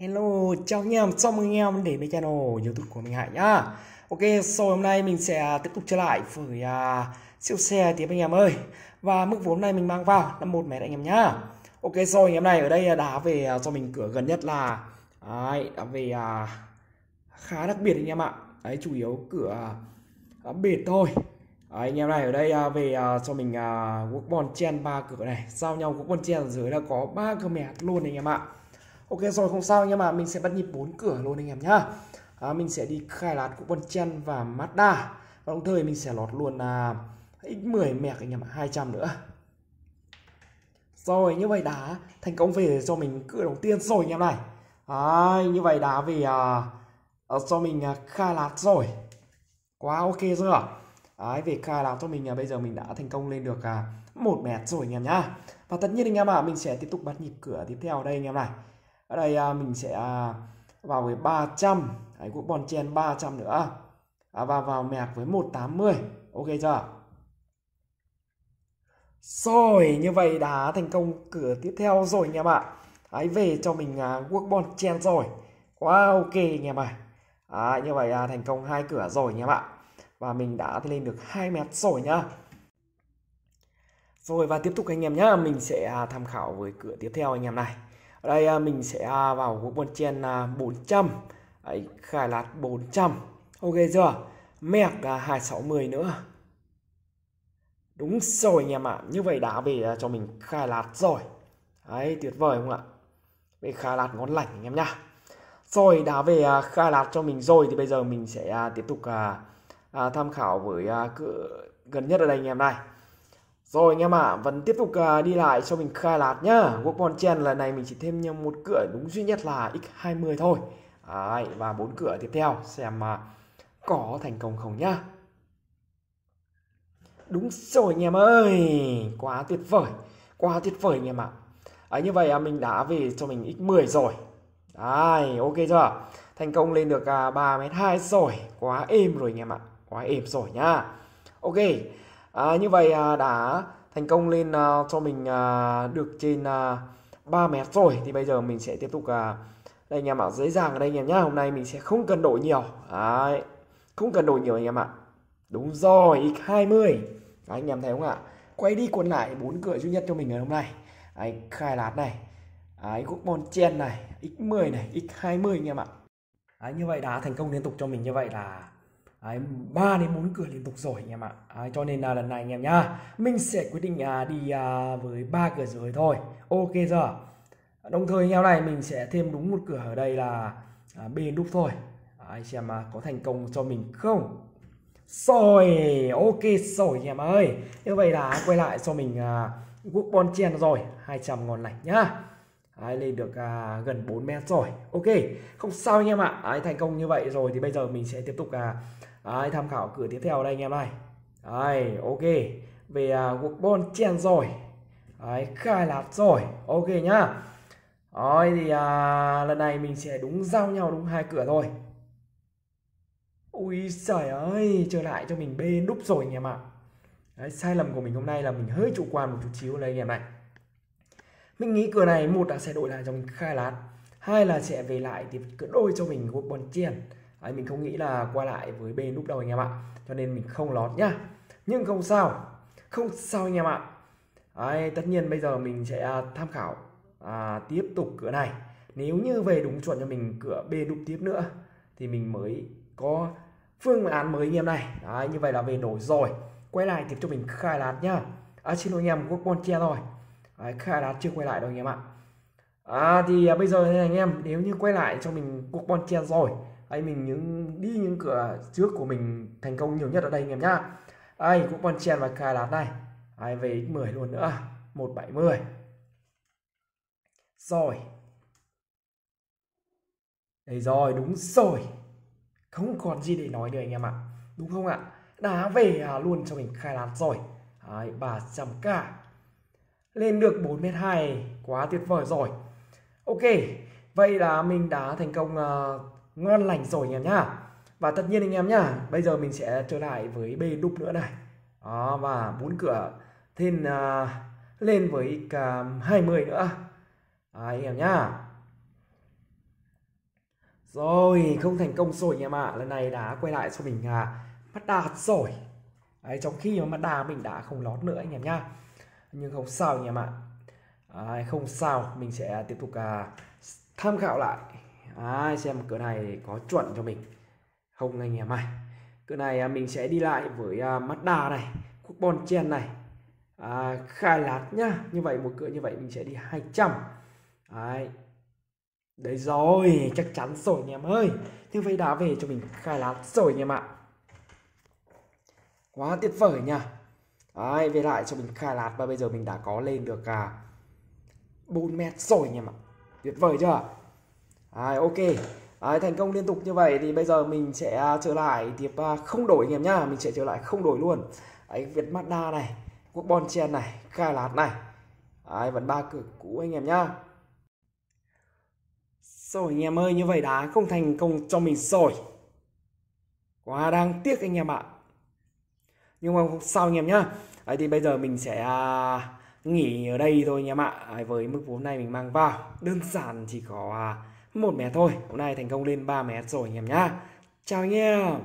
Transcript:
Hello, chào anh em, chào mừng anh em đến với channel youtube của mình Hải nhá. Ok, so hôm nay mình sẽ à, tiếp tục trở lại với uh, siêu xe tiếp anh em ơi. Và mức vốn này mình mang vào là một mét anh em nhá. Ok, so anh em này ở đây à, đá về uh, cho mình cửa gần nhất là đấy, đá về uh, khá đặc biệt anh em ạ. Đấy, chủ yếu cửa uh, biệt thôi. Đấy, anh em này ở đây uh, về uh, cho mình uh, bon chen ba cửa này. Giao nhau quốc bon chen ở dưới là có ba cửa mẹ luôn anh em ạ. Ok rồi không sao nhưng mà mình sẽ bắt nhịp bốn cửa luôn anh em nhá. À, Mình sẽ đi khai lát của con chen và Mazda. Và đồng thời mình sẽ lọt luôn là X10 mẹc anh em ạ 200 nữa. Rồi như vậy đá thành công về cho mình cửa đầu tiên rồi anh em này. À, Như vậy đá về à, ờ, cho mình à, khai lát rồi. Quá ok rồi ạ Đấy, về khai lát cho mình à, bây giờ mình đã thành công lên được à, một mét rồi anh em nhá. Và tất nhiên anh em ạ à, mình sẽ tiếp tục bắt nhịp cửa tiếp theo đây anh em này ở đây à, mình sẽ à, vào với 300 đấy, cũng bon chen 300 nữa. À, và vào mẹc với 180 ok chưa? Rồi như vậy đã thành công cửa tiếp theo rồi anh em ạ. Ấy về cho mình à, quốc bon chen rồi. Quá ok anh em ạ. À, Như vậy à, thành công hai cửa rồi anh em ạ. Và mình đã lên được hai mét rồi nhá. Rồi và tiếp tục anh em nhá. Mình sẽ à, tham khảo với cửa tiếp theo anh em này ở đây à, mình sẽ à, vào group one chen 400 Đấy, khai lát 400 ok chưa? Mẹc à, 260 nữa. Đúng rồi anh em ạ. Như vậy đã về cho mình khai lát rồi. Đấy tuyệt vời không ạ? Về khai lát ngon lành anh em nhá. Rồi đã về khai lát cho mình rồi thì bây giờ mình sẽ tiếp tục tham khảo với cửa gần nhất ở đây anh em này rồi anh em ạ, à, vẫn tiếp tục uh, đi lại cho mình khai lát nhá. Workbon Chen lần này mình chỉ thêm nhau một cửa đúng duy nhất là X20 thôi. Đấy, và bốn cửa tiếp theo xem uh, có thành công không nhá. Đúng rồi anh em ơi, quá tuyệt vời, quá tuyệt vời anh em ạ. À. như vậy uh, mình đã về cho mình X10 rồi. Đấy, ok chưa? Thành công lên được uh, 3m2 rồi, quá êm rồi anh em ạ. Quá êm rồi nhá. Ok à, như vậy à, đã thành công lên à, cho mình à, được trên à, 3 mét rồi thì bây giờ mình sẽ tiếp tục à, đây anh em ạ dễ dàng ở đây anh em nhá. Hôm nay mình sẽ không cần đổi nhiều. Đấy không cần đổi nhiều anh em ạ. Đúng rồi x20 đấy, anh em thấy không ạ? Quay đi quần lại bốn cửa duy nhất cho mình ngày hôm nay. Đấy, khai lát này. Đấy, quốc bon chen này x10 này x20 anh em ạ. Đấy, như vậy đã thành công liên tục cho mình như vậy là Đấy, 3 đến 4 cửa liên tục rồi anh em ạ. Đấy, cho nên là lần này anh em nhá, mình sẽ quyết định à, đi à, với ba cửa dưới thôi. Ok giờ, Đồng thời anh em này mình sẽ thêm đúng một cửa ở đây là à, bên đúc thôi. Đấy, xem à, có thành công cho mình không. Rồi, ok rồi anh em ơi. Như vậy là quay lại cho mình à, quốc bon chen rồi, 200 ngon lành nhá. Đấy, lên được à, gần 4 mét rồi Ok không sao anh em ạ Đấy, thành công như vậy rồi thì bây giờ mình sẽ tiếp tục à, Đấy, tham khảo cửa tiếp theo đây anh em này Đấy, ok. Về à, uh, bon chen rồi. Đấy, khai lát rồi. Ok nhá. Đấy, thì uh, lần này mình sẽ đúng giao nhau đúng hai cửa thôi. Ui trời ơi Trở lại cho mình bên đúc rồi anh em ạ. Đấy, sai lầm của mình hôm nay là mình hơi chủ quan một chút xíu đây anh em này. Mình nghĩ cửa này một là sẽ đổi lại cho mình khai lát hai là sẽ về lại thì cửa đôi cho mình cuộc bon chen. Đấy, mình không nghĩ là qua lại với bên lúc đầu anh em ạ. Cho nên mình không lót nhá. Nhưng không sao. Không sao anh em ạ. Đấy, tất nhiên bây giờ mình sẽ à, tham khảo à, tiếp tục cửa này. Nếu như về đúng chuẩn cho mình cửa B đúc tiếp nữa thì mình mới có phương án mới anh em này. Đấy, như vậy là về nổi rồi. Quay lại tiếp cho mình khai lát nhá. À, xin lỗi anh em quốc bon che rồi Đấy, khai lát chưa quay lại đâu anh em ạ. À, thì à, bây giờ anh em nếu như quay lại cho mình quốc bon che rồi anh mình những đi những cửa trước của mình thành công nhiều nhất ở đây anh em nhá. Ai cũng còn chen và cài lát này. Ai về x10 luôn nữa. 170 rồi. Đây rồi đúng rồi. Không còn gì để nói nữa anh em ạ. Đúng không ạ? Đá về à, luôn cho mình khai lát rồi. Đấy, 300k lên được 4m2 quá tuyệt vời rồi. Ok. Vậy là mình đã thành công uh, ngon lành rồi anh em nhá. Và tất nhiên anh em nhá bây giờ mình sẽ trở lại với b đúc nữa này. Đó và bốn cửa thêm uh, à, lên với cả 20 nữa. À, anh em nhá. Rồi không thành công rồi anh em ạ. Lần này đã quay lại cho mình à, mắt đạt rồi. Đấy, trong khi mà mắt đà mình đã không lót nữa anh em nhá. Nhưng không sao anh em ạ. À, không sao. Mình sẽ tiếp tục à, tham khảo lại. Đấy, xem cửa này có chuẩn cho mình. Không anh em ơi. Cửa này à, mình sẽ đi lại với à, Mazda này quốc bon chen này. À, khai lát nhá. Như vậy một cửa như vậy mình sẽ đi 200 Đấy. đấy rồi chắc chắn rồi anh em ơi. Như vậy đã về cho mình khai lát rồi anh em ạ. Quá tuyệt vời nha Đấy, về lại cho mình khai lát và bây giờ mình đã có lên được à, 4 mét rồi anh em ạ. Tuyệt vời chưa? À, ok. À, thành công liên tục như vậy thì bây giờ mình sẽ à, trở lại tiếp à, không đổi anh em nhá. Mình sẽ trở lại không đổi luôn. Ấy Việt Mazda này quốc bon chen này khai lát này. Đấy, vẫn ba cửa cũ anh em nhá. Rồi anh em ơi như vậy đã không thành công cho mình rồi. Quá đáng tiếc anh em ạ. Nhưng mà không sao anh em nhá? Đấy, thì bây giờ mình sẽ à, nghỉ ở đây thôi anh em ạ. Với mức vốn này mình mang vào. Đơn giản chỉ có à, một mét thôi. Hôm nay thành công lên 3 mét rồi, anh em nhá. Chào anh em.